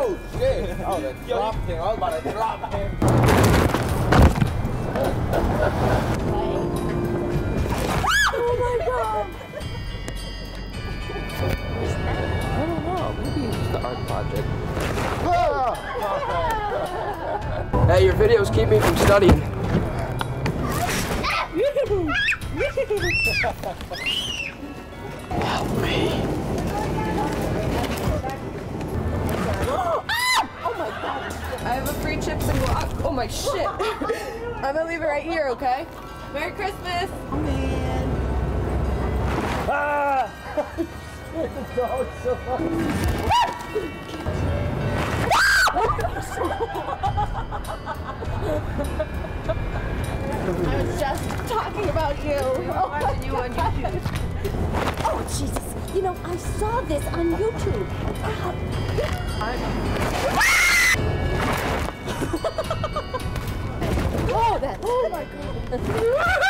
Oh, to drop him. I was about to drop him. Oh my god! I don't know. Maybe it's just an art project. Ah. hey, your videos keep me from studying. my shit! I'm gonna leave it right here, okay? Merry Christmas! Oh man. Ah! I was just talking about you. Oh, you on YouTube. Oh, Jesus. You know, I saw this on YouTube. about that. Oh my god. Oh my!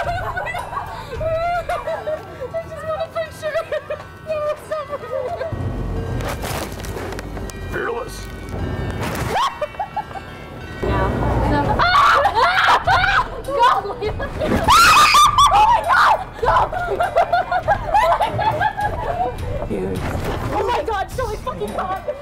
Oh my god, Shelly fucking god!